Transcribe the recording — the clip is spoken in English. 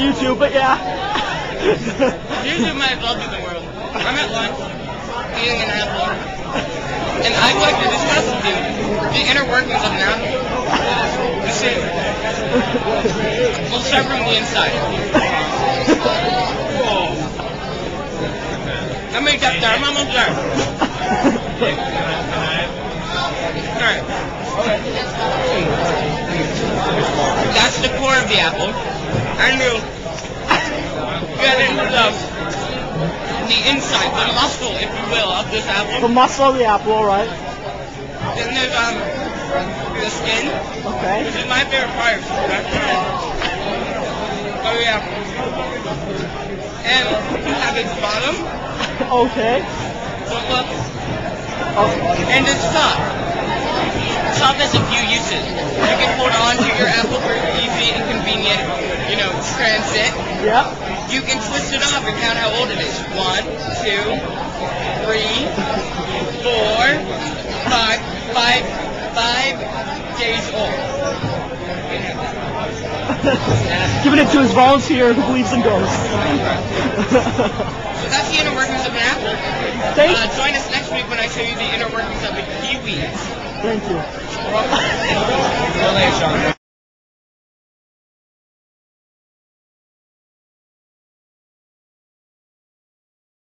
YouTube, but yeah. YouTube might as well do the world. I'm at lunch, eating an apple, and I'd like to discuss with you the inner workings of an apple. You see, we'll start from the inside. How many steps there? I'm almost there. Alright. That's the core of the apple. And you the inside, the muscle, if you will, of this apple. the muscle of the apple, alright. Then there's um the skin, Okay. which is my favorite part. Oh yeah. And you have its bottom, Okay. so look, Oh, and its top. Top has a few uses. You can hold on to your apple for easy and convenient, you know, transit. yeah. You can twist it off and count how old it is. One, two, three, four, five, five, five days old. Giving it to his volunteer who believes in ghosts. So that's the inner workings of an apple. Thank, Uh, join us next week when I show you the inner workings of a kiwi. thank you.